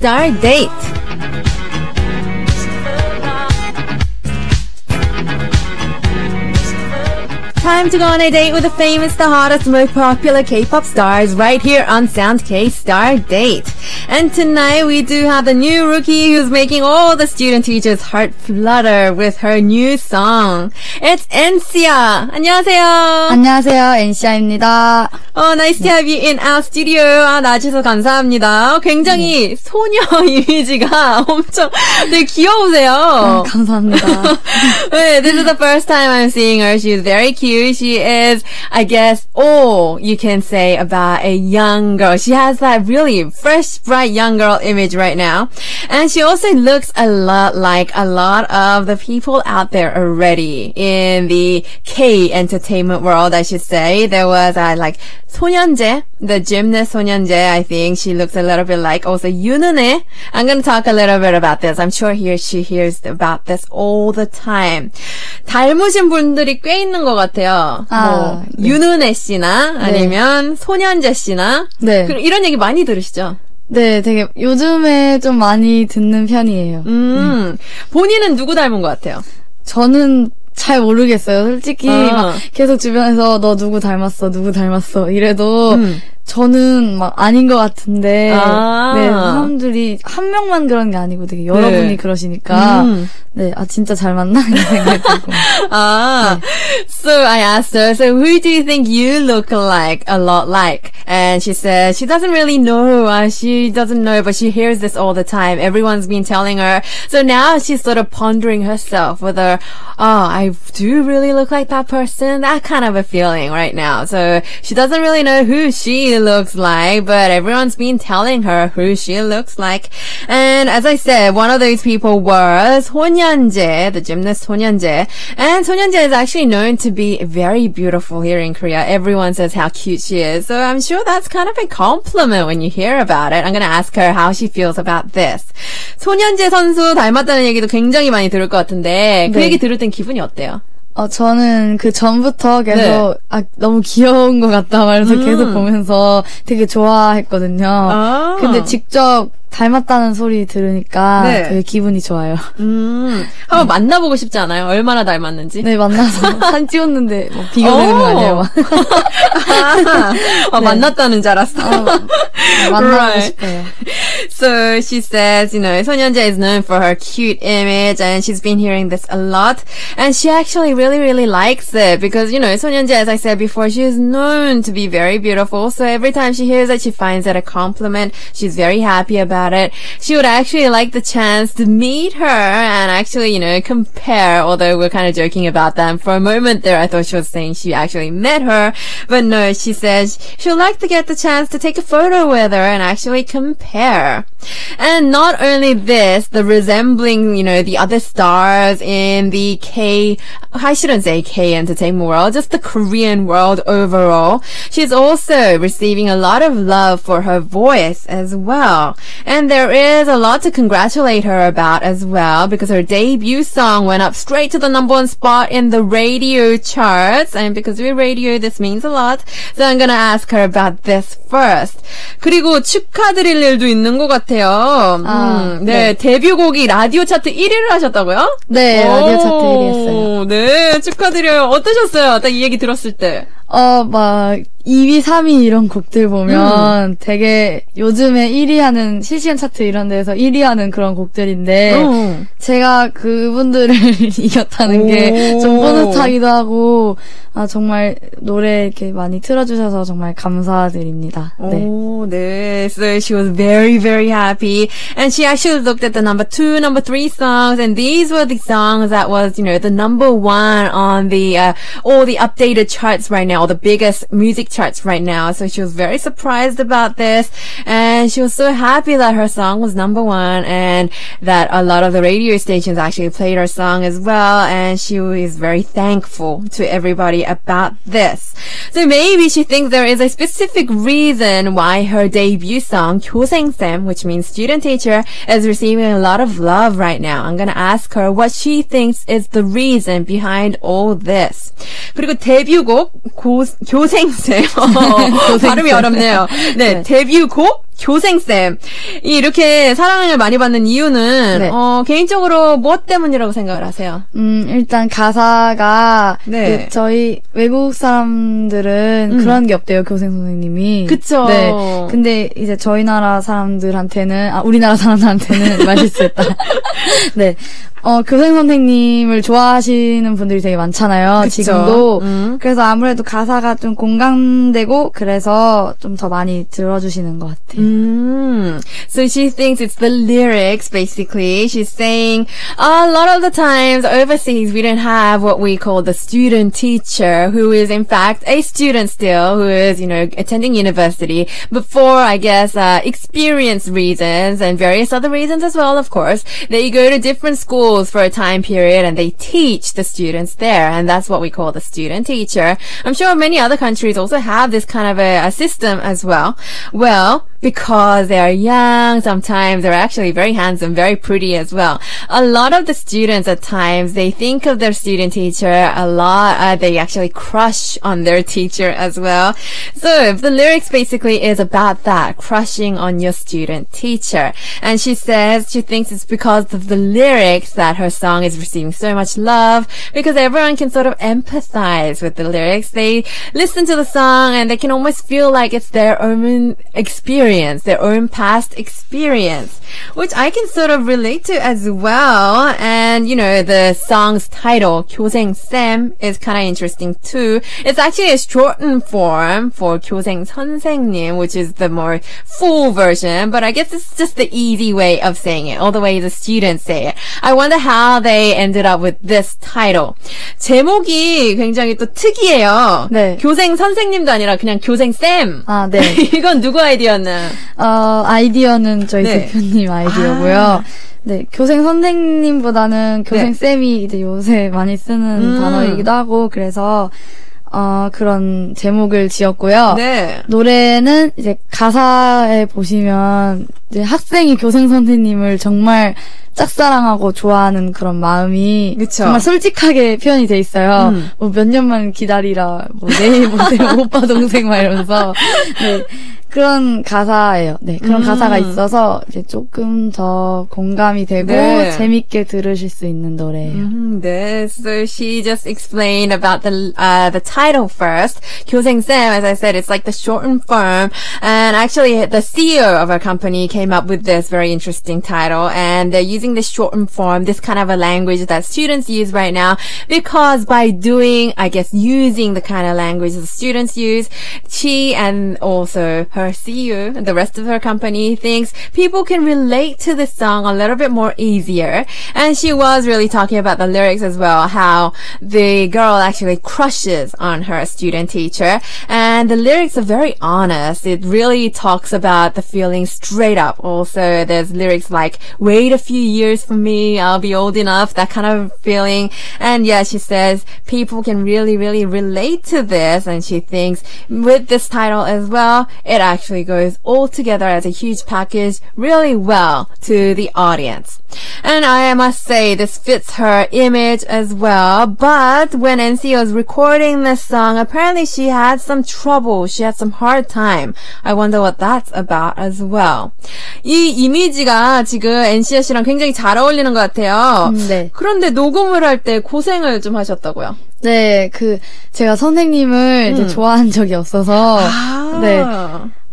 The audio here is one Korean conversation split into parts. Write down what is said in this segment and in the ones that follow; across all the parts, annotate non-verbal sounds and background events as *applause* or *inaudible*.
Star Date. Time to go on a date with the famous, the hottest, most popular K-pop stars right here on Sound K Star Date. And tonight we do have the new rookie who's making all the student teachers' heart flutter with her new song. It's NC야. 안녕하세요. 안녕하세요, 엔시아입니다. Oh, nice to have you in our studio. 아, 나와주셔서 감사합니다. 굉장히 소녀 *laughs* 이미지가 엄청 되게 귀여우세요. 감사합니다. *laughs* Wait, this is the first time I'm seeing her. She's very cute. She is, I guess, all you can say about a young girl. She has that really fresh, bright young girl image right now. And she also looks a lot like a lot of the people out there already in the K entertainment world, I should say. There was, uh, like, 소년제, the gymnast 소년제, I think she looks a little bit like also 윤은혜. I'm going to talk a little bit about this. I'm sure here she hears about this all the time. 닮으신 분들이 꽤 있는 것 같아요. 아, 뭐, 네. 윤은혜 씨나 아니면 소년제 씨나 네. 그- 이런 얘기 많이 들으시죠? 네, 되게 요즘에 좀 많이 듣는 편이에요. 음, 본인은 누구 닮은 것 같아요? 저는 잘 모르겠어요. 솔직히 아. 막 계속 주변에서 너 누구 닮았어, 누구 닮았어 이래도 음. 저는 막 아닌 것 같은데 아. 네, 사람들이 한 명만 그런 게 아니고 되게 여러분이 네. 그러시니까 음. 네, 아 진짜 잘 맞나 이런 생각이 들고 *laughs* Ah, so I asked her, so who do you think you look like a lot like? And she said she doesn't really know. Uh, she doesn't know, but she hears this all the time. Everyone's been telling her. So now she's sort of pondering herself whether, oh, I do really look like that person. That kind of a feeling right now. So she doesn't really know who she looks like, but everyone's been telling her who she looks like. And as I said, one of those people was Honyeonjae, the gymnast Honyeonjae. And Honyeonjae is actually known to be very beautiful here in Korea. Everyone says how cute she is. So I'm sure that's kind of a compliment when you hear about it. I'm going to ask her how she feels about this. 손현재 선수 닮았다는 얘기도 굉장히 많이 들을 것 같은데 그 네. 얘기 들을 땐 기분이 어때요? 어, 저는 그 전부터 계속, 네. 아, 너무 귀여운 것 같다 말해서 음. 계속 보면서 되게 좋아했거든요. 아. 근데 직접 닮았다는 소리 들으니까 네. 되게 기분이 좋아요. 음, 한번 만나보고 싶지 않아요? 얼마나 닮았는지? 네, 만나서 산 찍었는데 뭐 비교 되는 거 아니에요? 막. 아, 아, 만났다는 줄 알았어. 만나고 Right. 싶어요. So she says, you know, Sonyeonjae is known for her cute image and she's been hearing this a lot. And she actually really, really likes it because, you know, Sonyeonjae, as I said before, she is known to be very beautiful. So every time she hears it, she finds it a compliment. She's very happy about it. She would actually like the chance to meet her and actually, you know, compare, although we're kind of joking about that. And for a moment there, I thought she was saying she actually met her. But no, she says she'd like to get the chance to take a photo with her and actually compare. And not only this, the resembling, you know, the other stars in the K, I shouldn't say K entertainment world, just the Korean world overall. She's also receiving a lot of love for her voice as well. And there is a lot to congratulate her about as well because her debut song went up straight to the number one spot in the radio charts. And because we're radio, this means a lot. So I'm gonna ask her about this first. 그리고 축하드릴 일도 있는 것 같아요. 아, 음, 네, 네. 데뷔곡이 라디오 차트 1위를 하셨다고요? 네, 라디오 차트 오, 1위 했어요. 네, 축하드려요. 어떠셨어요? 딱 이 얘기 들었을 때. 어, 막, 2위, 3위 이런 곡들 음. 보면 되게 요즘에 1위 하는 실시간 차트 이런 데서 1위 하는 그런 곡들인데, 음. 제가 그분들을 이겼다는 게 오. 좀 뿌듯하기도 하고, 아, 정말 노래 이렇게 많이 틀어주셔서 정말 감사드립니다. 네. Oh, this. So she was very, very happy. And she actually looked at the number two, number three songs, and these were the songs that was, you know, the number one on the, uh, all the updated charts right now, all the biggest music charts right now. So she was very surprised about this. And she was so happy that her song was number one and that a lot of the radio stations actually played her song as well. And she is very thankful to everybody about this. So maybe she thinks there is a specific reason why her debut song, 교생쌤, which means student teacher, is receiving a lot of love right now. I'm gonna ask her what she thinks is the reason behind all this. 그리고 데뷔곡, 고, 교생쌤. *laughs* *laughs* 발음이 어렵네요. 네, 네. 데뷔곡, 교생쌤. 이렇게 사랑을 많이 받는 이유는, 네. 어, 개인적으로 무엇 때문이라고 생각을 하세요? 음, 일단 가사가 네. 그 저희 외국 사람들은 음. 그런 게 없대요, 교생 선생님이. 그쵸. 네. 근데 이제 저희 나라 사람들한테는 아, 우리나라 사람들한테는 *laughs* 말실수했다. *laughs* 네. 어, 교생 선생님을 좋아하시는 분들이 되게 많잖아요. 그쵸. 지금도. 음. 그래서 아무래도 가사가 좀 공감되고 그래서 좀 더 많이 들어주시는 것 같아요. Mm. So she thinks it's the lyrics, basically. She's saying a lot of the times overseas we don't have what we call the student teacher, who is in fact a student still, who is, you know, attending university, but for, I guess, uh, experience reasons and various other reasons as well, of course, they go to different schools for a time period and they teach the students there. And that's what we call the student teacher. I'm sure many other countries also have this kind of a, a system as well. Well, because they are young, sometimes they're actually very handsome, very pretty as well. A lot of the students at times, they think of their student teacher a lot, uh, they actually crush on their teacher as well. So the lyrics basically is about that, crushing on your student teacher. And she says she thinks it's because of the lyrics that her song is receiving so much love, because everyone can sort of empathize with the lyrics. They listen to the song and they can almost feel like it's their own experience, their own past experience, which I can sort of relate to as well. And, you know, the song's title, 교생 쌤, is kind of interesting too. It's actually a shortened form for 교생 선생님, which is the more full version, but I guess it's just the easy way of saying it, all the way the students say it. I wonder how they ended up with this title. 제목이 굉장히 또 특이해요. 네. 교생 선생님도 아니라 그냥 교생 쌤. 아, 네. *laughs* 이건 누구 아이디어나? 어, 아이디어는 저희 네. 대표님 아이디어고요. 아. 네, 교생 선생님보다는 교생 쌤이 이제 요새 많이 쓰는 음. 단어이기도 하고, 그래서, 어, 그런 제목을 지었고요. 네. 노래는 이제 가사에 보시면, 이제 학생이 교생 선생님을 정말 짝사랑하고 좋아하는 그런 마음이 그쵸. 정말 솔직하게 표현이 돼 있어요. 음. 뭐몇 년만 기다리라, 뭐 내일 보세요, 오빠 동생 막 이러면서 네 그런 가사예요. 네 그런 음. 가사가 있어서 이제 조금 더 공감이 되고 네. 재밌게 들으실 수 있는 노래예요. Mhm, This. So she just explained about the uh, the title first. 교생 쌤, as I said, it's like the shortened form. And actually, the CEO of our company came up with this very interesting title. And they're using this shortened form, this kind of a language that students use right now, because by doing, I guess, using the kind of language the students use, she and also her CEO and the rest of her company thinks people can relate to this song a little bit more easier. And she was really talking about the lyrics as well, how the girl actually crushes on her student teacher. And the lyrics are very honest. It really talks about the feeling straight up. Also, there's lyrics like, wait a few years for me, I'll be old enough, that kind of feeling. And yeah, she says people can really, really relate to this. And she thinks with this title as well, it actually goes all together as a huge package really well to the audience. And I must say this fits her image as well. But when NCO was recording this song, apparently she had some trouble. She had some hard time. I wonder what that's about as well. 이 이미지가 지금 NCO 씨랑 굉장히 잘 어울리는 것 같아요. 음, 네. 그런데 녹음을 할 때 고생을 좀 하셨다고요? 네, 그 제가 선생님을 음. 좋아한 적이 없어서 아. 네.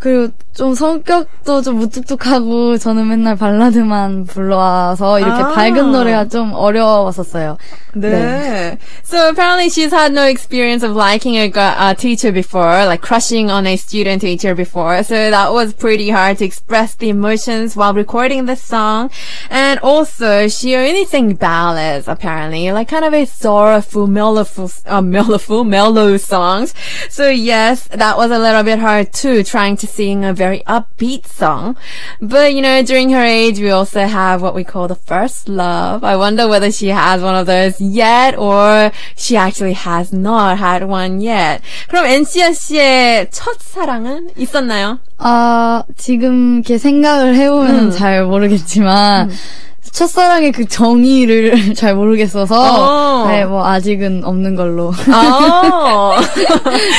그리고 좀 성격도 좀 무뚝뚝하고 저는 맨날 발라드만 불러와서 이렇게 아. 밝은 노래가 좀 어려웠었어요. 네. So apparently she's had no experience of liking a, gu- a teacher before, like crushing on a student teacher before. So that was pretty hard to express the emotions while recording this song. And also she only sang ballads apparently, like kind of a sorrowful, mellowful, uh, mellowful, mellow songs. So yes, that was a little bit hard too, trying to sing a very upbeat song. But you know, during her age, we also have what we call the first love. I wonder whether she has one of those yet or she actually has not had one yet. 그럼 엔시아 씨의 첫사랑은 있었나요? 아, 지금 이렇게 생각을 해보면 음. 잘 모르겠지만, 첫사랑의 그 정의를 *laughs* 잘 모르겠어서 어. 네, 뭐 아직은 없는 걸로. *laughs* Oh.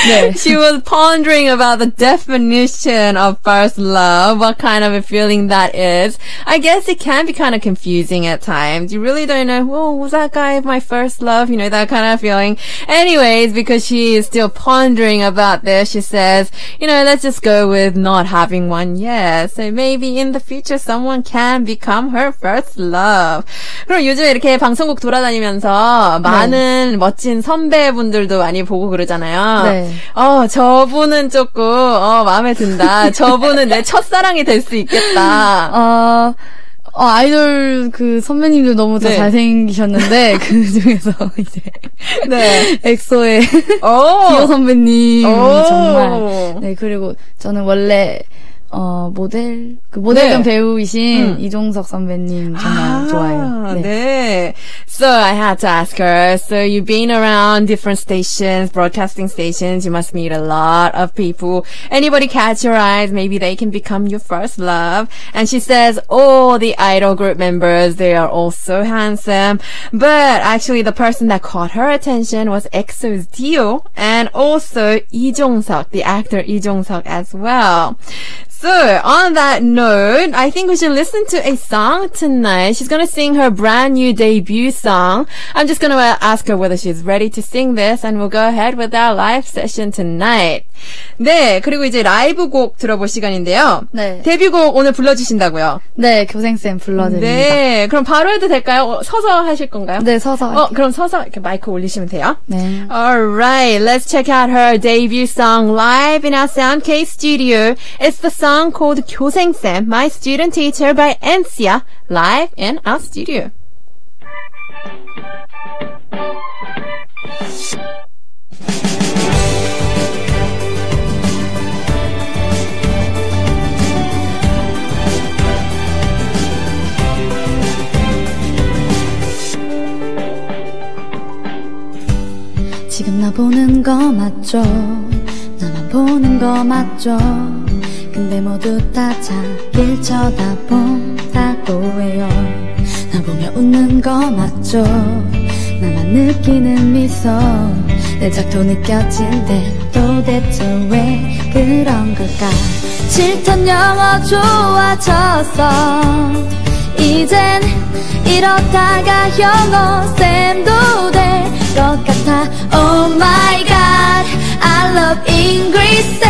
네. she was pondering about the definition of first love, what kind of a feeling that is. I guess it can be kind of confusing at times. You really don't know, oh, was that guy my first love? You know, that kind of feeling. Anyways, because she is still pondering about this, she says, you know, let's just go with not having one yet. So maybe in the future someone can become her first love. 그럼 요즘 이렇게 방송국 돌아다니면서 많은 멋진 선배분들도 많이 보고 그러잖아요. 네. 어, 저분은 조금, 어, 마음에 든다. *laughs* 저분은 내 첫사랑이 될 수 있겠다. 어, 어, 아이돌 그 선배님들 너무 다 네. 잘생기셨는데 *laughs* 그 중에서 이제 네. 엑소의 오! *laughs* 기호 선배님 오. 정말 네 그리고 저는 원래 어 모델 그 모델 겸 네. 배우이신 음. 이종석 선배님 정말 아, 좋아해요. 네. 네. So I had to ask her. So you've been around different stations, broadcasting stations. You must meet a lot of people. Anybody catch your eyes? Maybe they can become your first love. And she says all the idol group members, they are all so handsome. But actually the person that caught her attention was EXO's Dio and also Lee Jong-suk, the actor Lee Jong-suk as well. So, on that note, I think we should listen to a song tonight. She's gonna sing her brand new debut song. I'm just gonna ask her whether she's ready to sing this and we'll go ahead with our live session tonight. 네, 그리고 이제 라이브 곡 들어볼 시간인데요. 네. 데뷔곡 오늘 불러주신다고요? 네, 교생쌤 불러드립니다. 네, 그럼 바로 해도 될까요? 어, 서서 하실 건가요? 네, 서서. 어, 그럼 서서 이렇게 마이크 올리시면 돼요. 네. Alright, let's check out her debut song live in our Soundcase studio. It's the song called 교생쌤, My Student Teacher by Encia, live in our studio. 지금 나 보는 거 맞죠? 나만 보는 거 맞죠? 근데 모두 다 자길 쳐다본다고 해요. 나 보며 웃는 거 맞죠? 나만 느끼는 미소 내 작도 느껴진대 도대체 왜 그런 걸까? 싫던 영어 좋아졌어 이젠 이러다가 영어 쌤도 될 것 같아 Oh my god I love English 쌤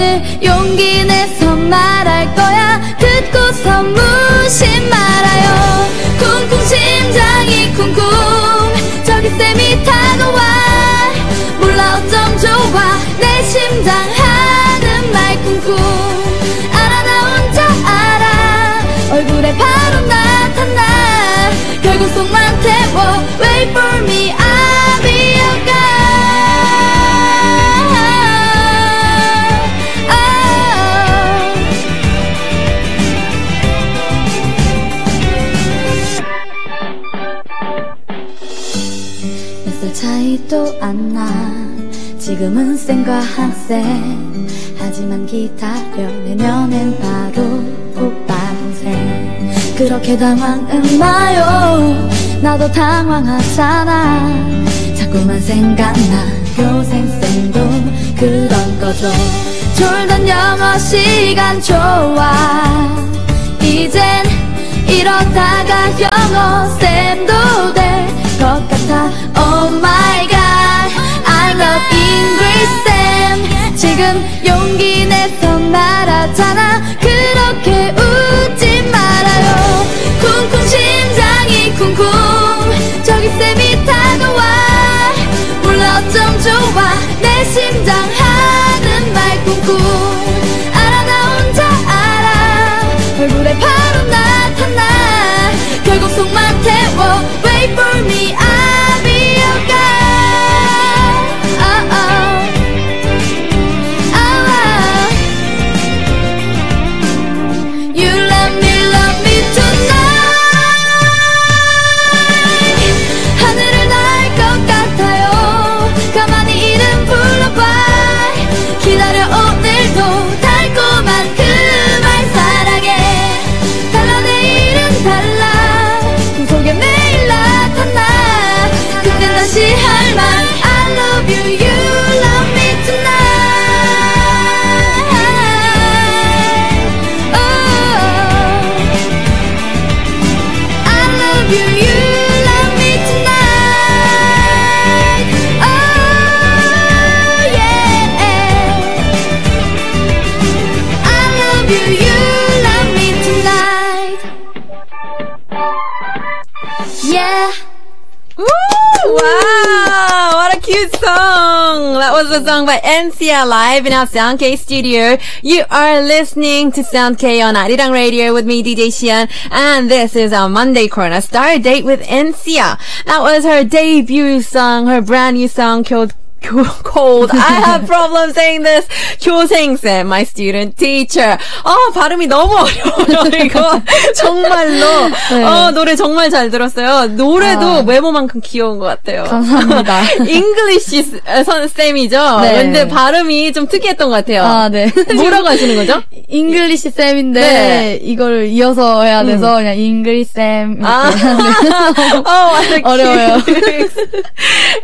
오늘 용기 내서 말할 거야. 듣고서 무심 말아요. 쿵쿵 심장이 쿵쿵. 저기 쌤이 다가와. 몰라 어쩜 좋아. 내 심장 하는 말 쿵쿵. 알아 나 혼자 알아. 얼굴에 바로 나타나. 결국 속만 태워 Wait for 지금은 쌩과 학생 하지만 기다려 내년엔 바로 오빠 동생. 그렇게 당황은 마요? 나도 당황하잖아. 자꾸만 생각나 교생쌤도. 그런 거죠. 졸던 영어 시간 좋아. 이젠 이러다가 영어 쌤도 될 것 같아 I love English 쌤 지금 용기 내서 말하잖아. 그렇게 웃지 말아요. 쿵쿵 심장이 쿵쿵. 저기 쌤이 다가와. 몰라 어쩜 좋아. 내 심장 a song by NCR live in our Sound K studio. You are listening to Sound K on Arirang Radio with me, DJ Xian, and this is our Monday corner star date with NCR. That was her debut song, her brand new song called cold. I have problems saying this. 교생쌤, my student teacher. 아, 발음이 너무 어려워요, 이거. *laughs* 정말로. 네. 어, 노래 정말 잘 들었어요. 노래도 아. 외모만큼 귀여운 것 같아요. 감사합니다. *laughs* 잉글리시 선생님이죠? 네. 근데 발음이 좀 특이했던 것 같아요. 아, 네. 뭐라고 하시는 거죠? 잉글리시 쌤인데 네. 음. 이거를 이어서 해야 돼서 그냥 잉글리시 쌤 아. *laughs* 하는데 oh, 어려워요.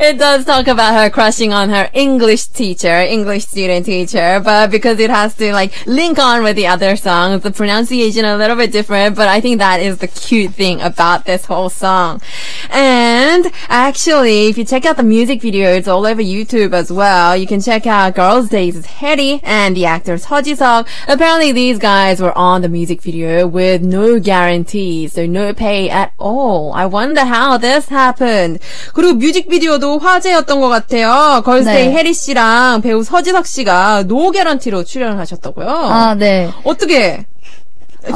it does talk about her crushing on her English teacher, English student teacher, but because it has to like link on with the other songs, the pronunciation a little bit different, but I think that is the cute thing about this whole song. And actually, if you check out the music video, it's all over YouTube as well. You can check out Girls' Days' Hetty and the actors Hojisok. Apparently, these guys were on the music video with no guarantees, so no pay at all. I wonder how this happened. 그리고 뮤직비디오도 화제였던 것 같아요. 걸스데이 네. 혜리 씨랑 배우 서지석 씨가 노 개런티로 출연을 하셨다고요? 아, 네. 어떻게?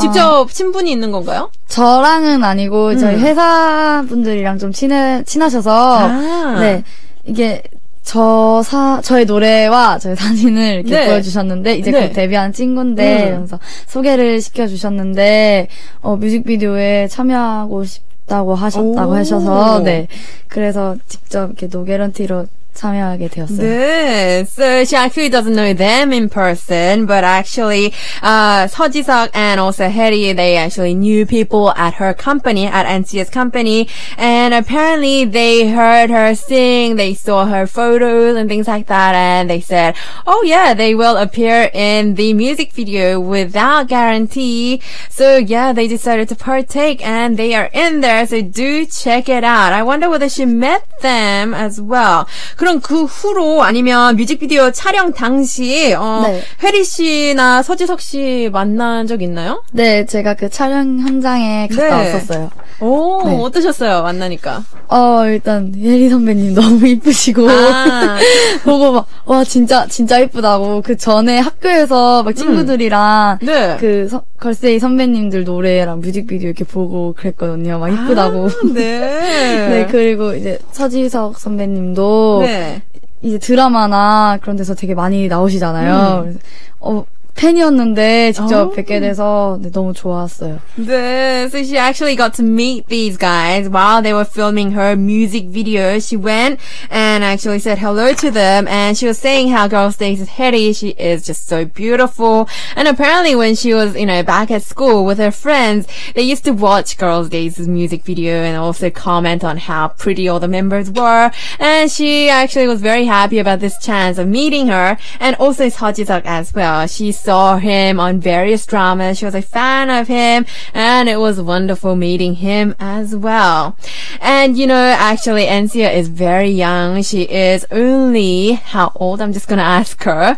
직접 친분이 있는 건가요? 저랑은 아니고 저희 음. 회사 분들이랑 좀 친해 친하셔서 아. 네 이게 저 사, 저의 노래와 저의 사진을 이렇게 네. 보여주셨는데, 이제 네. 곧 데뷔한 친구인데, 음. 그래서 소개를 시켜주셨는데, 어, 뮤직비디오에 참여하고 싶다고 하셨다고 오. 하셔서, 네. 그래서 직접 이렇게 노게런티로 참여하게 되었어요. 네. So she actually doesn't know them in person, but actually, uh, 서지석 and also Hetty, they actually knew people at her company, at NCS company, and apparently they heard her sing, they saw her photos and things like that, and they said, oh yeah, they will appear in the music video without guarantee. So yeah, they decided to partake and they are in there, so do check it out. I wonder whether she met them as well. 그럼 그 후로 아니면 뮤직비디오 촬영 당시 어, 네. 혜리 씨나 서지석 씨 만난 적 있나요? 네, 제가 그 촬영 현장에 갔다 네. 왔었어요. 오 네. 어떠셨어요 만나니까? 어, 일단, 예리 선배님 *laughs* 너무 이쁘시고, 아. *laughs* 보고 막, 와, 진짜, 진짜 이쁘다고. 그 전에 학교에서 막 친구들이랑, 네. 그, 서- 걸스데이 선배님들 노래랑 뮤직비디오 이렇게 보고 그랬거든요. 막 이쁘다고. 아, 네. *laughs* 네, 그리고 이제 서지석 선배님도, 네. 이제 드라마나 그런 데서 되게 많이 나오시잖아요. 음. 어, 팬이었는데 직접 어. 뵙게 돼서 네, 너무 좋았어요. 네, so she actually got to meet these guys while they were filming her music video. She went and actually said hello to them and she was saying how Girls Days is Hetty, she is just so beautiful. And apparently when she was, you know, back at school with her friends, they used to watch Girls Days' music video and also comment on how pretty all the members were. And she actually was very happy about this chance of meeting her and also Sejisuk as well. She saw him on various dramas. She was a fan of him and it was wonderful meeting him as well. And you know, actually Ensia is very young. She is only how old? I'm just gonna ask her.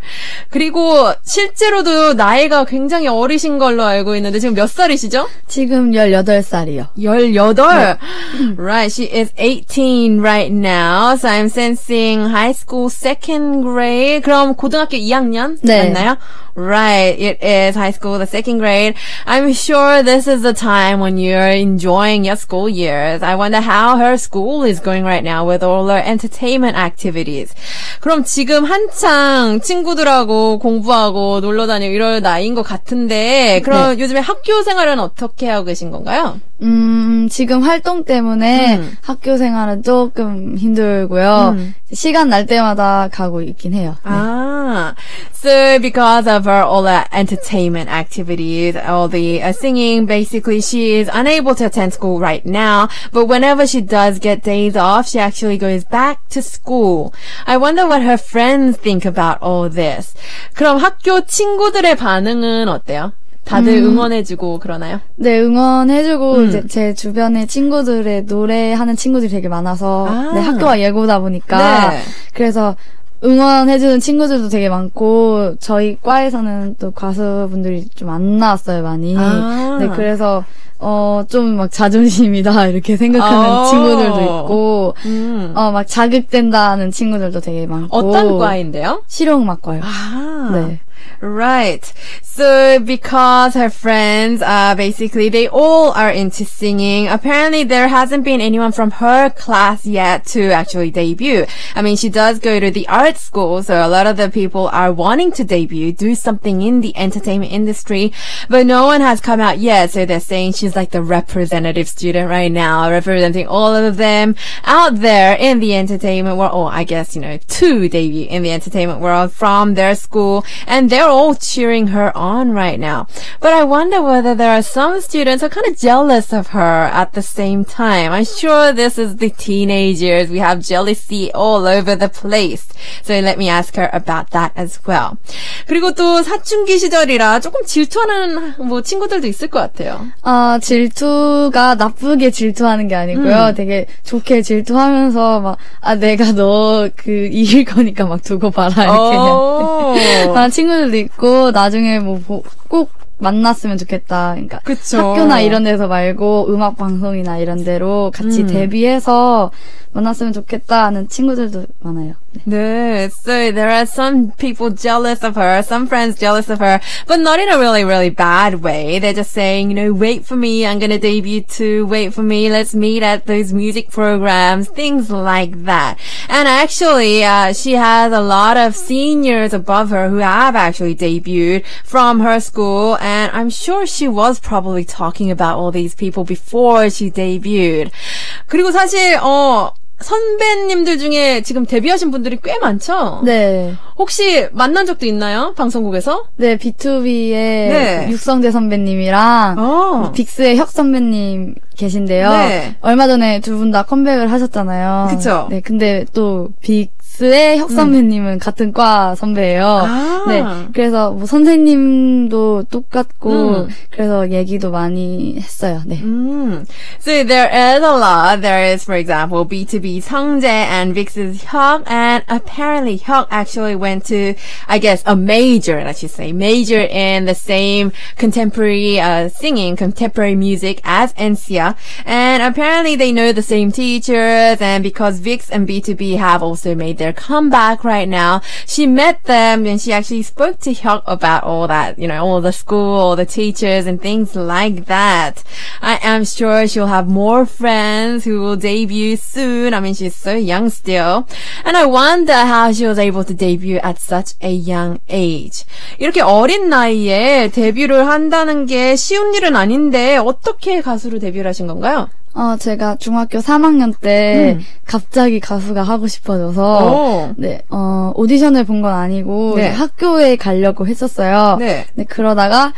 그리고 실제로도 나이가 굉장히 어리신 걸로 알고 있는데 지금 몇 살이시죠? 지금 18살이요. 18. right, she is 18 right now. So I'm sensing high school second grade. 그럼 고등학교 2학년 네. 맞나요? Right, it is high school the second grade. I'm sure this is the time when you're enjoying your school years. I wonder how her school is going right now with all her entertainment activities. 그럼 지금 한창 친구들하고 공부하고 놀러 다니고 이럴 나이인 것 같은데 그럼 요즘에 학교 생활은 어떻게 하고 계신 건가요? 음, 지금 활동 때문에 음. 학교 생활은 조금 힘들고요. 시간 날 때마다 가고 있긴 해요. 네. Ah, so because of her all the entertainment activities, all the uh, singing, basically she is unable to attend school right now. But whenever she does get days off, she actually goes back to school. I wonder what her friends think about all this. 그럼 학교 친구들의 반응은 어때요? 다들 응원해주고 그러나요? 네, 응원해주고, 음. 이제 제 주변에 친구들의 노래하는 친구들이 되게 많아서, 아. 네, 학교가 예고다 보니까, 네. 그래서, 응원해주는 친구들도 되게 많고 저희 과에서는 또 가수분들이 좀 안 나왔어요 많이. 아. 네 그래서 어 좀 막 자존심이다 *laughs* 이렇게 생각하는 어. 친구들도 있고 음. 어 막 자극된다는 친구들도 되게 많고. 어떤 과인데요? 실용음악과요. 아. 네. Right. So because her friends, uh, basically they all are into singing. Apparently there hasn't been anyone from her class yet to actually debut. I mean, she does go to the art school, so a lot of the people are wanting to debut, do something in the entertainment industry, but no one has come out yet. So they're saying she's like the representative student right now, representing all of them out there in the entertainment world. Or I guess, you know, to debut in the entertainment world from their school. And they're all cheering her on right now. But I wonder whether there are some students who are kind of jealous of her at the same time. I'm sure this is the teenagers. We have jealousy all over the place. So let me ask her about that as well. 그리고 또 사춘기 시절이라 조금 질투하는 뭐 친구들도 있을 것 같아요. 아, 질투가 나쁘게 질투하는 게 아니고요. 음. 되게 좋게 질투하면서 막, 아, 내가 너 그 이길 거니까 막 두고 봐라. 이렇게 오. 그냥. 아, 친구들도 있고, 나중에 뭐, 보- 꼭 만났으면 좋겠다. 그러니까. 그쵸. 학교나 이런 데서 말고 음악 방송이나 이런 데로 같이 음. 데뷔해서 만났으면 좋겠다 하는 친구들도 많아요. 네. No, so there are some people jealous of her, some friends jealous of her, but not in a really, really bad way. They're just saying, you know, wait for me, I'm gonna debut too, wait for me, let's meet at those music programs, things like that. And actually, uh, she has a lot of seniors above her who have actually debuted from her school, and I'm sure she was probably talking about all these people before she debuted. 그리고 사실, 어, 선배님들 중에 지금 데뷔하신 분들이 꽤 많죠? 네. 혹시 만난 적도 있나요? 방송국에서? 네, B2B의 네. 육성재 선배님이랑 어. 빅스의 혁 선배님 계신데요. 네. 얼마 전에 두 분 다 컴백을 하셨잖아요. 그쵸. 네, 근데 또 빅 스의 혁 선배님은 같은 과 선배예요. 아. 네, 그래서 뭐 선생님도 똑같고 음. 그래서 얘기도 많이 했어요. 네. Mm. So there is a lot. There is, for example, B2B Sungjae and Vix's Hyuk, and apparently Hyuk actually went to, I guess, a major, I should say, major in the same contemporary uh, singing, contemporary music as Encia, and apparently they know the same teachers, and because Vix and B2B have also made their comeback right now, she met them and she actually spoke to Hyuk about all that, you know, all the school, all the teachers and things like that. I am sure she'll have more friends who will debut soon. I mean, she's so young still. And I wonder how she was able to debut at such a young age. 이렇게 어린 나이에 데뷔를 한다는 게 쉬운 일은 아닌데 어떻게 가수로 데뷔를 하신 건가요? 어, 제가 중학교 3학년 때 음. 갑자기 가수가 하고 싶어져서 오. 네, 어, 오디션을 본 건 아니고 네. 학교에 가려고 했었어요. 네. 네, 그러다가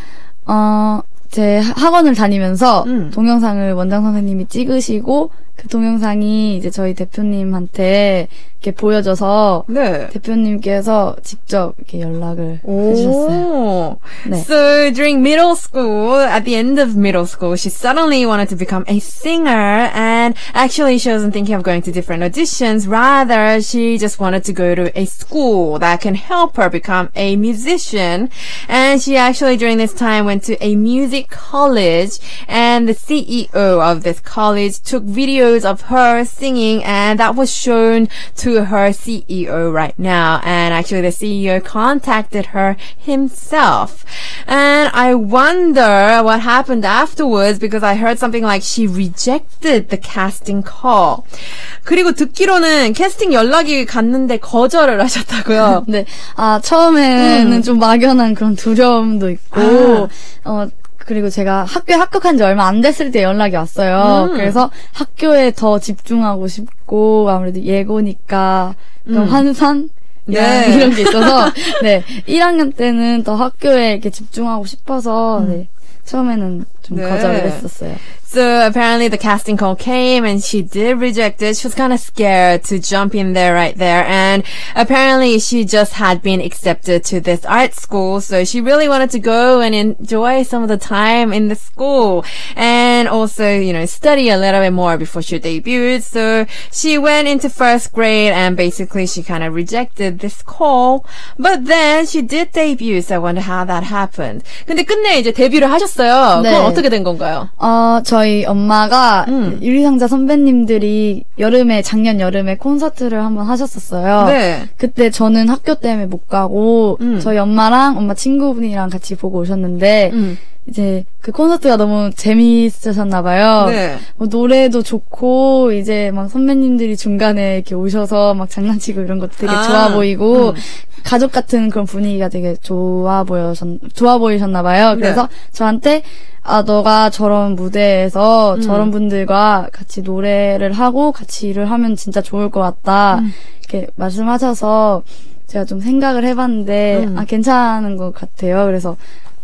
어, 제 학원을 다니면서 음. 동영상을 원장 선생님이 찍으시고 그 동영상이 이제 저희 대표님한테 이렇게 보여져서 네. 대표님께서 직접 이렇게 연락을 해주셨어요. Oh. 네. So during middle school, at the end of middle school, she suddenly wanted to become a singer and actually she wasn't thinking of going to different auditions. Rather, she just wanted to go to a school that can help her become a musician. And she actually during this time went to a music college and the CEO of this college took videos of her singing and that was shown to her CEO right now. And actually the CEO contacted her himself. And I wonder what happened afterwards because I heard something like she rejected the casting call. 그리고 듣기로는 캐스팅 연락이 갔는데 거절을 하셨다고요. *laughs* 네, 아 처음에는 음. 좀 막연한 그런 두려움도 있고, 아. 어 그리고 제가 학교에 합격한 지 얼마 안 됐을 때 연락이 왔어요. 음. 그래서 학교에 더 집중하고 싶고 아무래도 예고니까 또 음. 환산 네. 이런 게 있어서 *laughs* 네 1학년 때는 더 학교에 이렇게 집중하고 싶어서 네 처음에는 좀 네. 거절을 했었어요. So apparently the casting call came and she did reject it. She was kind of scared to jump in there right there. And apparently she just had been accepted to this art school. So she really wanted to go and enjoy some of the time in the school. And and also, you know, study a little bit more before she debuted. So she went into first grade and basically she kind of rejected this call. But then she did debut, so I wonder how that happened. 근데 끝내 이제 데뷔를 하셨어요. 네. 그건 어떻게 된 건가요? 어, 저희 엄마가 음. 유리상자 선배님들이 여름에, 작년 여름에 콘서트를 한번 하셨었어요. 네. 그때 저는 학교 때문에 못 가고, 음. 저희 엄마랑 엄마 친구분이랑 같이 보고 오셨는데, 음. 이제 그 콘서트가 너무 재미있으셨나봐요. 네. 뭐 노래도 좋고, 이제 막 선배님들이 중간에 이렇게 오셔서 막 장난치고 이런 것도 되게 아, 좋아 보이고, 음. 가족 같은 그런 분위기가 되게 좋아 보여셨, 좋아 보이셨나봐요. 그래서 네. 저한테, 아, 너가 저런 무대에서 음. 저런 분들과 같이 노래를 하고 같이 일을 하면 진짜 좋을 것 같다. 음. 이렇게 말씀하셔서 제가 좀 생각을 해봤는데, 음. 아, 괜찮은 것 같아요. 그래서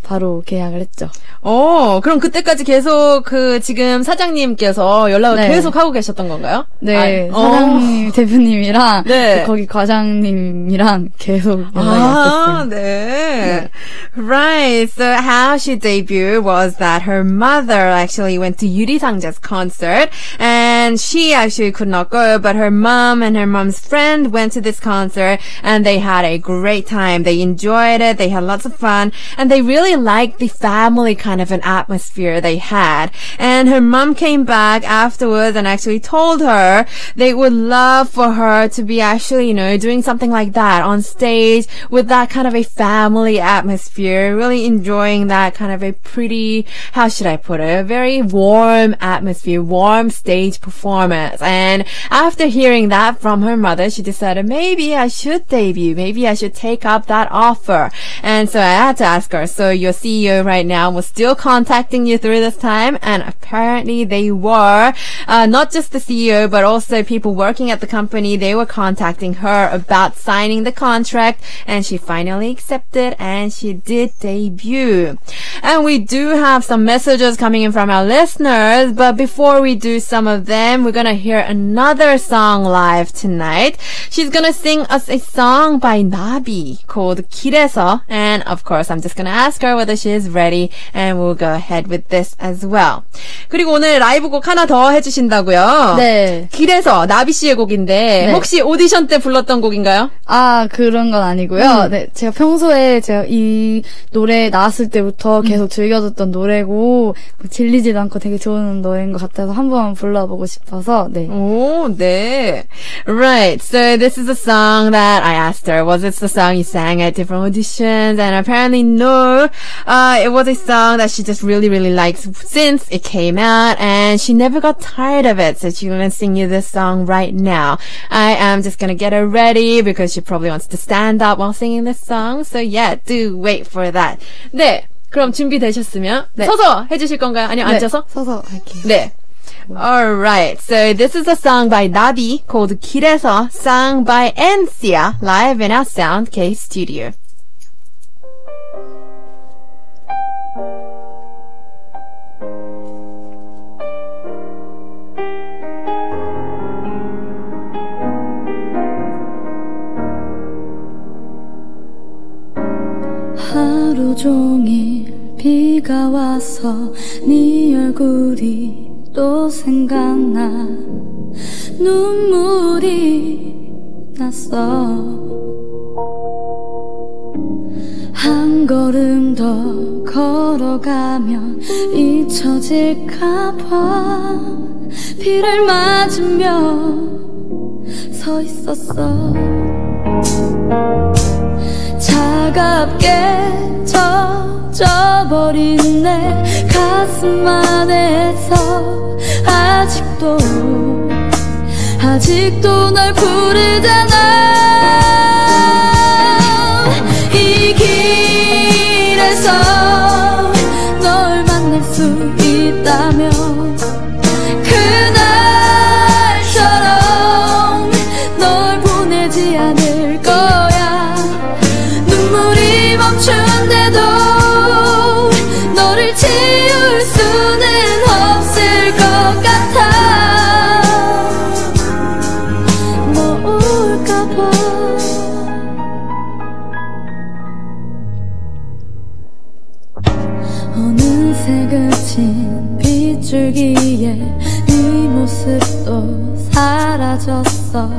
바로 계약을 했죠. 어, 그럼 그때까지 계속 그 지금 사장님께서 연락을 네. 계속 하고 계셨던 건가요? 네, 아, 어. 사장님, 대표님이랑 네. 그 거기 과장님이랑 계속 연락이 아, 왔었어요. 네. Right. So how she debuted was that her mother actually went to Yuri Sangja's concert and she actually could not go, but her mom and her mom's friend went to this concert and they had a great time. They enjoyed it. They had lots of fun and they really liked the family kind of an atmosphere they had. And her mom came back afterwards and actually told her they would love for her to be actually, you know, doing something like that on stage with that kind of a family atmosphere, really enjoying that kind of a pretty, how should I put it, a very warm atmosphere, warm stage performance. And after hearing that from her mother, she decided maybe I should debut, maybe I should take up that offer. And so I had to ask her, so your CEO right now was still contacting you through this time? And apparently they were, uh, not just the CEO, but also people working at the company. They were contacting her about signing the contract and she finally accepted and she did debut. And we do have some messages coming in from our listeners, but before we do some of them, we're gonna hear another song live tonight. She's gonna sing us a song by Nabi called 길에서, and of course, I'm just gonna ask her whether she is ready, and we'll go ahead with this as well. 그리고 오늘 라이브 곡 하나 더 해주신다고요? 네. 길에서 나비 씨의 곡인데 네. 혹시 오디션 때 불렀던 곡인가요? 아, 그런 건 아니고요. 음. 네, 제가 평소에 제가 이 노래 나왔을 음. 때부터 계속 즐겨 듣던 노래고, 뭐 질리지도 않고 되게 좋은 노래인 것 같아서 한번 불러보고 싶어서, 네. Oh, 네. Right. So this is a song that I asked her. Was it the song you sang at different auditions? And apparently no. Uh, it was a song that she just really, really likes since it came out and she never got tired of it. So she's gonna sing you this song right now. I am just gonna get her ready because she probably wants to stand up while singing this song. So yeah, do wait for that. 네. 그럼 준비되셨으면 네. 서서 해주실 건가요? 아니면 네, 앉아서? 서서 할게요. 네. Alright, so this is a song by Nabi called 길에서, sung by Encia, live in our Sound K studio. 하루 종일 비가 와서 네 얼굴이 또 생각나. 눈물이 났어. 한 걸음 더 걸어가면 잊혀질까봐. 비를 맞으며 서 있었어. 차갑게 젖어버린 내 가슴 안에서 아직도 아직도 널 부르잖아 사라졌어.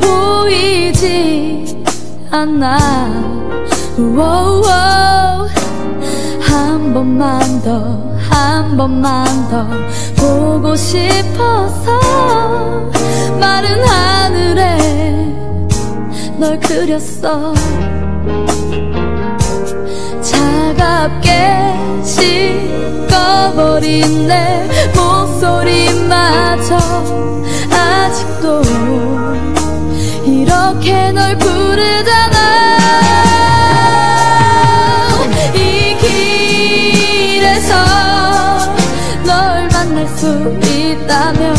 보이지 않아. 한 번만 더 한 번만 더 보고 싶어서 마른 하늘에 널 그렸어. 차갑게 식어버린 내 목소리마저 아직도 이렇게 널 부르잖아. 이 길에서 널 만날 수 있다면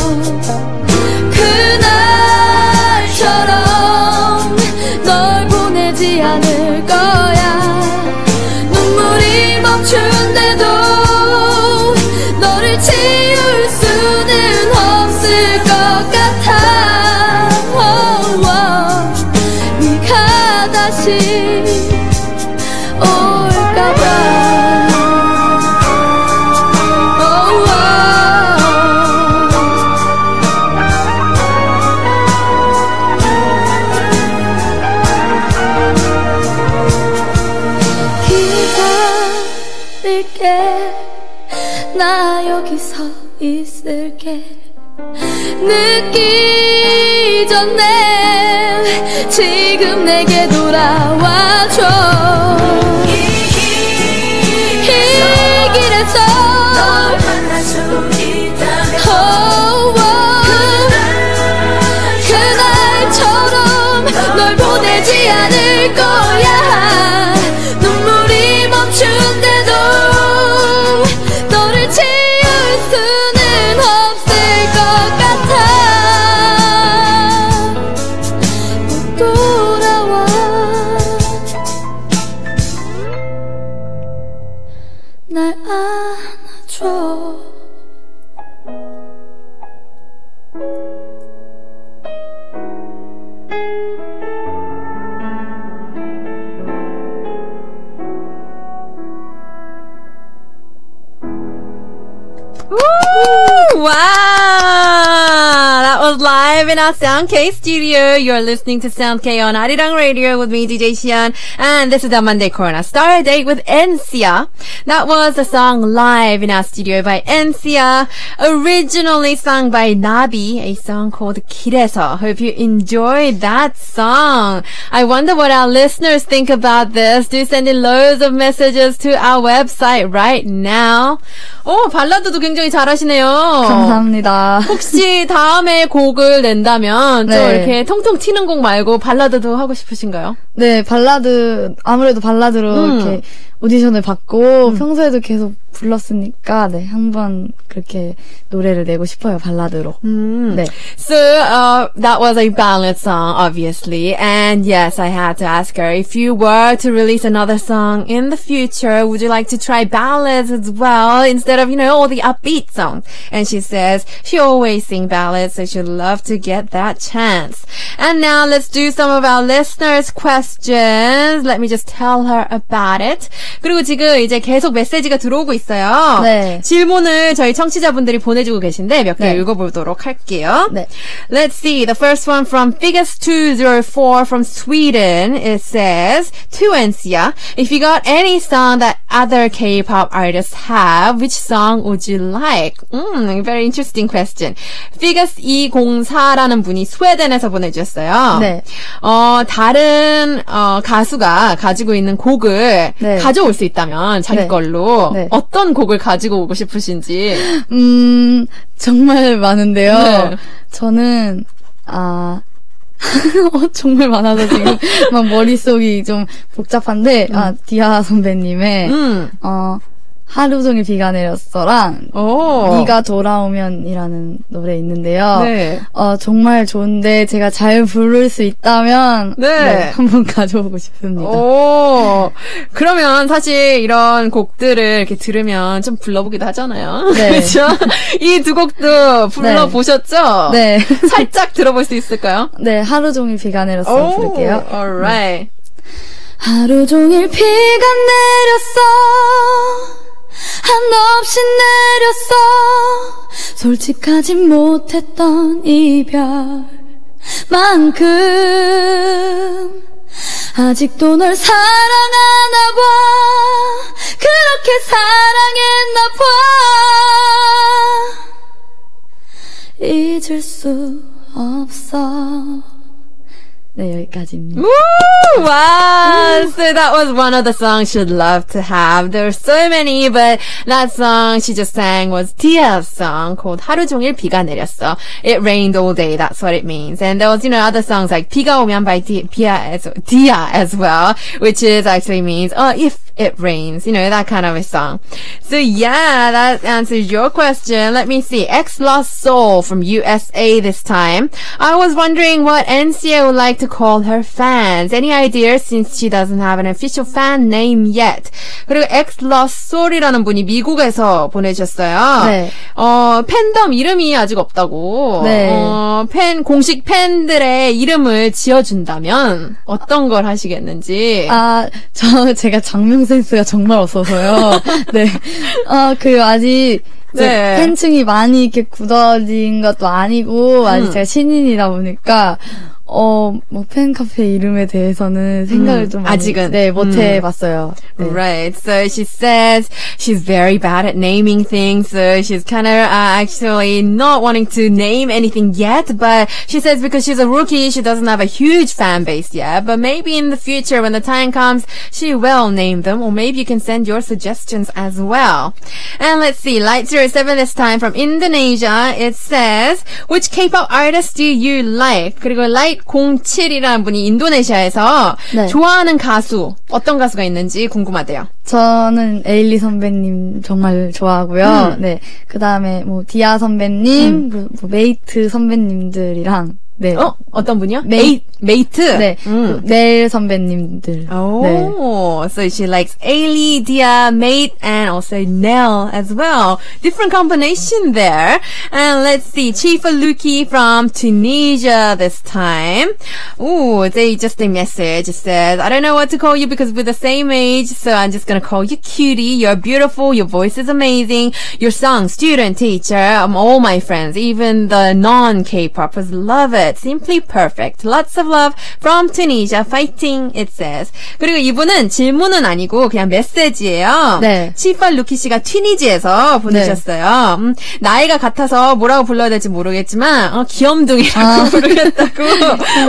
그날처럼 널 보내지 않을 거야. 눈물이 멈춘 전에 지금 내게 돌아 Sound K studio. You're listening to Sound K on Arirang Radio with me, DJ Xian. And this is our Monday Corner Star Date with Encia. That was a song live in our studio by Encia, originally sung by Nabi, a song called 길에서. Hope you enjoyed that song. I wonder what our listeners think about this. Do send in loads of messages to our website right now. 오, 발라드도 굉장히 잘하시네요. 감사합니다 혹시 다음에 곡을 낸다면 또 네. 이렇게 통통 튀는 곡 말고 발라드도 하고 싶으신가요? 네, 발라드, 아무래도 발라드로 음. 이렇게 오디션을 받고 평소에도 계속 불렀으니까, 네, 한번 그렇게 노래를 내고 싶어요, 발라드로. 음. 네. So uh, that was a ballad song, obviously, and yes, I had to ask her if you were to release another song in the future, would you like to try ballads as well instead of you know all the upbeat songs? And she says she always sing ballads, so she'd love to get that chance. And now let's do some of our listeners' questions. Let me just tell her about it. 그리고 지금 이제 계속 메시지가 들어오고 있어요. 네. 질문을 저희 청취자분들이 보내주고 계신데 몇개 네. 읽어보도록 할게요. 네. Let's see. The first one from Figus204 from Sweden. It says, to Encia, if you got any song that other K-pop artists have, which song would you like? Mm, very interesting question. Figus204라는 분이 스웨덴에서 보내주셨어요. 네. 어, 다른, 어, 가수가 가지고 있는 곡을 네. 가 져올 수 있다면, 자기 네. 걸로, 네. 어떤 곡을 가지고 오고 싶으신지. 음, 정말 많은데요. 네. 저는, 아, *laughs* 어, 정말 많아서 지금 *laughs* 막 머릿속이 좀 복잡한데, 아, 디아 선배님의, 음. 어, 하루 종일 비가 내렸어랑, 오. 네가 돌아오면이라는 노래 있는데요. 네. 어, 정말 좋은데 제가 잘 부를 수 있다면 네. 한번 가져오고 싶습니다. 오, 그러면 사실 이런 곡들을 이렇게 들으면 좀 불러보기도 하잖아요. 네. *laughs* 그렇죠? 이 두 곡도 불러보셨죠? 네. *laughs* 살짝 들어볼 수 있을까요? 네, 하루 종일 비가 내렸어 오, 부를게요. alright. 하루 종일 비가 내렸어 한없이 내렸어. 솔직하지 못했던 이별만큼 아직도 널 사랑하나 봐. 그렇게 사랑했나 봐. 잊을 수 없어 네 여기까지입니다 Woo! Wow! So that was one of the songs she'd love to have. There are so many, but that song she just sang was Tia's song called 하루 종일 비가 내렸어. It rained all day. That's what it means. And there was, you know, other songs like 비가 오면 by Tia, Pia as, Tia as well, which is actually means, oh, if it rains, you know, that kind of a song. So yeah, that answers your question. Let me see. X Lost Soul from USA this time. I was wondering what NCA would like to call her fans. Any ideas since she doesn't have an official fan name yet? 그리고 X Soul이라는 분이 미국에서 보내주셨어요. 네. 어, 팬덤 이름이 아직 없다고. 네. 어, 팬, 공식 팬들의 이름을 지어준다면 어떤 걸 하시겠는지. 아, 저, 제가 장명 센스가 정말 없어서요. *laughs* 네. 아, 그, 아직, 네. 팬층이 많이 이렇게 굳어진 것도 아니고, 아직 음. 제가 신인이다 보니까, 어, 뭐, 팬카페 이름에 대해서는 생각을 음, 좀. 많이, 아직은. 네, 못 음. 해봤어요. 네. Right. So she says she's very bad at naming things. So she's kind of uh, actually not wanting to name anything yet. But she says because she's a rookie, she doesn't have a huge fan base yet. But maybe in the future, when the time comes, she will name them. Or maybe you can send your suggestions as well. And let's see. Light 07 this time from Indonesia. It says, which K-pop artist do you like? 그리고 Light 07이라는 분이 인도네시아에서 네. 좋아하는 가수, 어떤 가수가 있는지 궁금하대요. 저는 에일리 선배님 정말 좋아하고요. 음. 네. 그 다음에 뭐, 디아 선배님, 뭐, 뭐 메이트 선배님들이랑, 네. 어? 어떤 분이요? 메이- 메이트? 네. 음. 그 넬 선배님들. 네. Oh, so she likes Ailey, Dia, Mate, and also Nell as well. Different combination there. And let's see, Chifa Luki from Tunisia this time. Ooh, they just a message. It says, I don't know what to call you because we're the same age, so I'm just gonna call you cutie. You're beautiful. Your voice is amazing. Your song, student, teacher, um, all my friends, even the non-K-popers love it. Simply perfect. Lots of love from Tunisia. Fighting, it says. 그리고 이분은 질문은 아니고 그냥 메시지예요. 네. 치팔 루키 씨가 튀니지에서 보내셨어요. 음, 나이가 같아서 뭐라고 불러야 될지 모르겠지만 어, 귀염둥이라고 아. *laughs* 부르겠다고.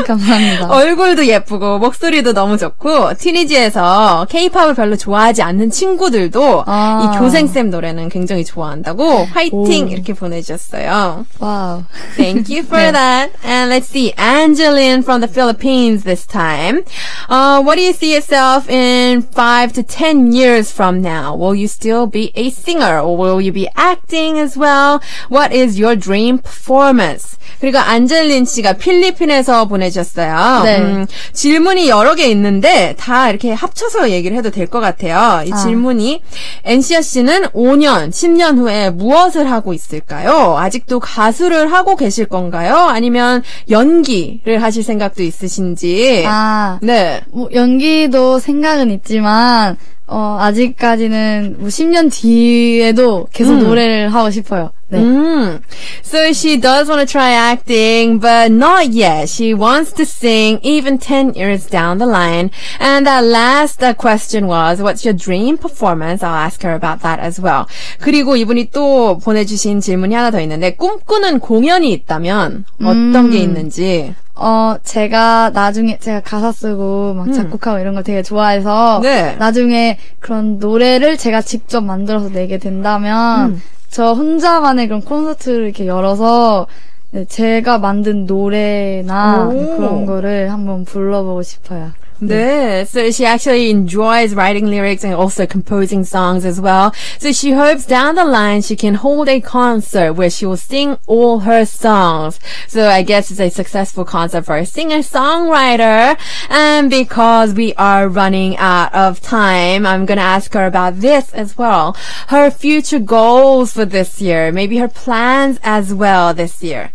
감사합니다. 얼굴도 예쁘고 목소리도 너무 좋고 튀니지에서 케이팝을 별로 좋아하지 않는 친구들도 아. 이 교생쌤 노래는 굉장히 좋아한다고 화이팅 오. 이렇게 보내주셨어요. Wow. Thank you for 네. that. And let's see, Angeline from the Philippines this time. Uh, what do you see yourself in five to ten years from now? Will you still be a singer or will you be acting as well? What is your dream performance? 그리고 안젤린 씨가 필리핀에서 보내주셨어요. 네. 음, 질문이 여러 개 있는데 다 이렇게 합쳐서 얘기를 해도 될 것 같아요. 이 아. 질문이 엔시아 씨는 5년, 10년 후에 무엇을 하고 있을까요? 아직도 가수를 하고 계실 건가요? 아니면 연기를 하실 생각도 있으신지? 아, 네. 뭐, 연기도 생각은 있지만, 어, 아직까지는 뭐 10년 뒤에도 계속 음. 노래를 하고 싶어요. 네. Mm. So she does want to try acting, but not yet. She wants to sing even 10 years down the line. And that last uh, question was, what's your dream performance? I'll ask her about that as well. 그리고 이분이 또 보내주신 질문이 하나 더 있는데, 꿈꾸는 공연이 있다면 어떤 게 있는지. 어, 제가 나중에, 제가 가사 쓰고, 막 작곡하고 이런 걸 되게 좋아해서, 음. 네. 나중에 그런 노래를 제가 직접 만들어서 내게 된다면, 음. 저 혼자만의 그런 콘서트를 이렇게 열어서, 네, 제가 만든 노래나 오. 그런 거를 한번 불러보고 싶어요. 네. So she actually enjoys writing lyrics and also composing songs as well. So she hopes down the line she can hold a concert where she will sing all her songs. So I guess it's a successful concert for a singer-songwriter. And because we are running out of time, I'm gonna ask her about this as well. Her future goals for this year, maybe her plans as well this year.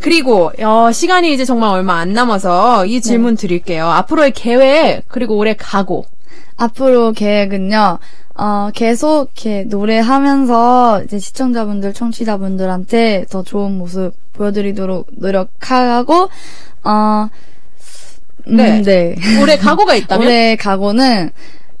그리고 어, 시간이 이제 정말 얼마 안 남아서 이 질문 드릴게요. 앞으로의 계획 그리고 올해 각오. 앞으로 계획은요, 어, 계속 이렇게 노래하면서 이제 시청자분들, 청취자분들한테 더 좋은 모습 보여드리도록 노력하고, 어, 음, 네. 네. 올해 각오가 *laughs* 있다면? 올해 각오는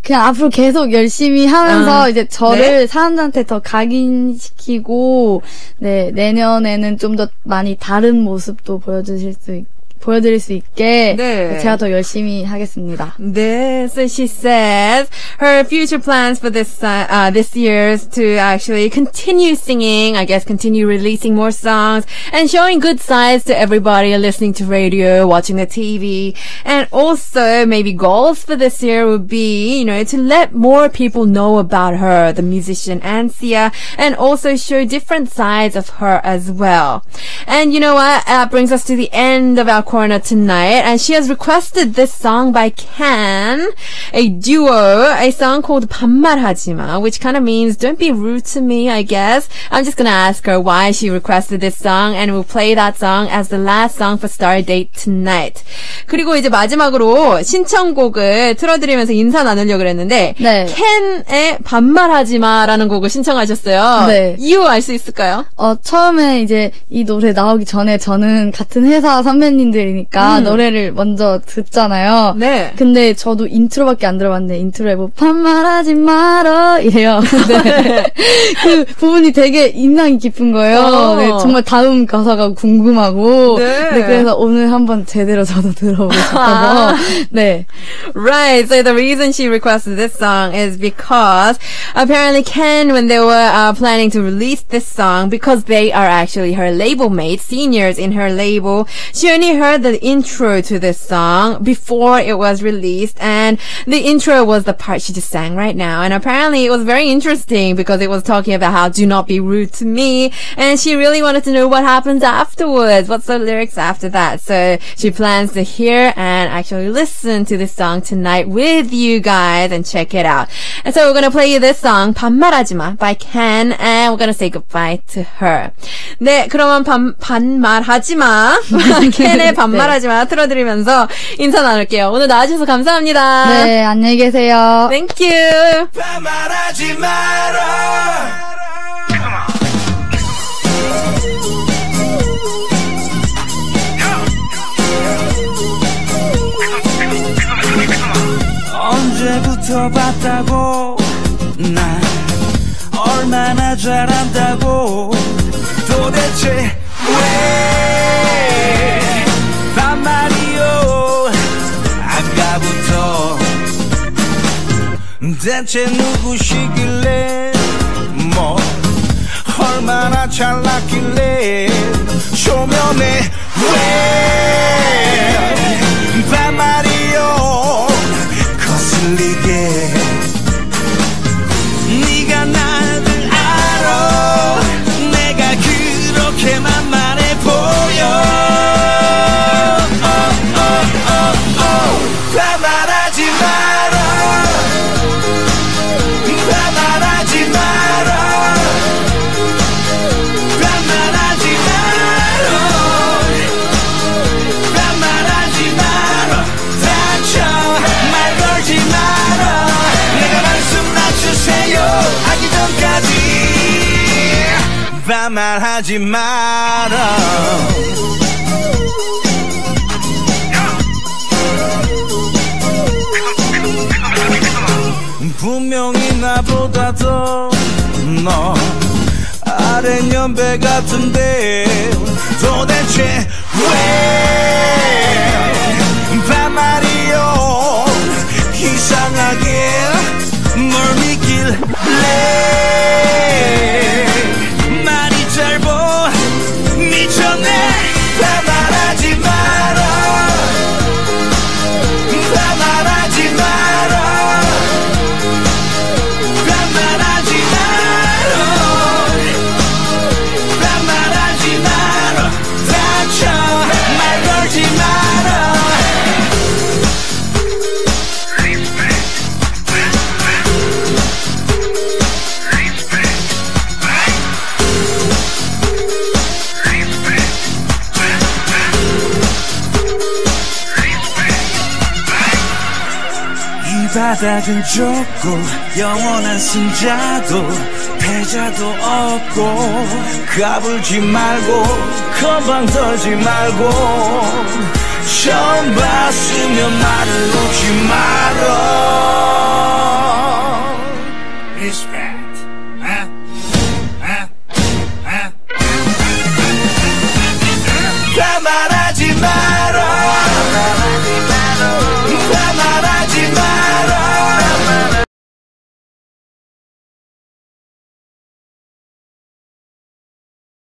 그냥 앞으로 계속 열심히 하면서 아, 이제 저를 사람들한테 더 각인시키고 네 내년에는 좀 더 많이 다른 모습도 보여주실 수 있, 보여드릴 수 있게 네. 제가 더 열심히 하겠습니다. 네, so she says her future plans for this uh, uh, this year is to actually continue singing, I guess continue releasing more songs and showing good sides to everybody listening to radio, watching the TV, and also maybe goals for this year would be, you know, to let more people know about her, the musician Ansia, and also show different sides of her as well. And you know what? That brings us to the end of our corner tonight, and she has requested this song by Can, a duo, a song called 반말하지마, which kind of means don't be rude to me, I guess. I'm just gonna ask her why she requested this song, and we'll play that song as the last song for Star Date tonight. 그리고 이제 마지막으로 신청곡을 틀어드리면서 인사 나누려고 그랬는데, 네. 캔의 반말하지마라는 곡을 신청하셨어요. 네. 이유 알 수 있을까요? 어, 처음에 이제 이 노래 나오기 전에 저는 같은 회사 선배님들 이니까 노래를 먼저 듣잖아요. 음. 네. 근데 저도 intro밖에 안 들어봤는데 intro에 뭐 반말하지 말어 이래요. 근데 그 부분이 되게 인상이 깊은 거예요. 어. 네, 정말 다음 가사가 궁금하고 네. 네, 그래서 오늘 한번 제대로 저도 들어보고 아. 싶어서 네. Right. So the reason she requested this song is because apparently Ken, when they were uh, planning to release this song, because they are actually her label mates, seniors in her label, she only heard the intro to this song before it was released, and the intro was the part she just sang right now. And apparently it was very interesting because it was talking about how do not be rude to me, and she really wanted to know what happens afterwards. What's the lyrics after that? So she plans to hear and actually listen to this song tonight with you guys and check it out. And so we're gonna play you this song, 반말하지마 by Ken, and we're gonna say goodbye to her. 네, 그러면 반, 반말하지마. *laughs* 켄의 반말하지 마 틀어드리면서 인사 나눌게요. 오늘 나와주셔서 감사합니다. 네, 안녕히 계세요. Thank you. 말하지 마라 언제부터 봤다고 난 얼마나 잘한다고 도대체 왜 대체 누구시길래 뭐 얼마나 잘났길래 초면에 왜 말하지 마라. 분명히 나보다 더너 아래 연배 같은데 도대체 왜 바닥은 좁고 영원한 승자도 패자도 없고 까불지 말고 건방 떨지 말고 처음 봤으면 말을 놓지 말어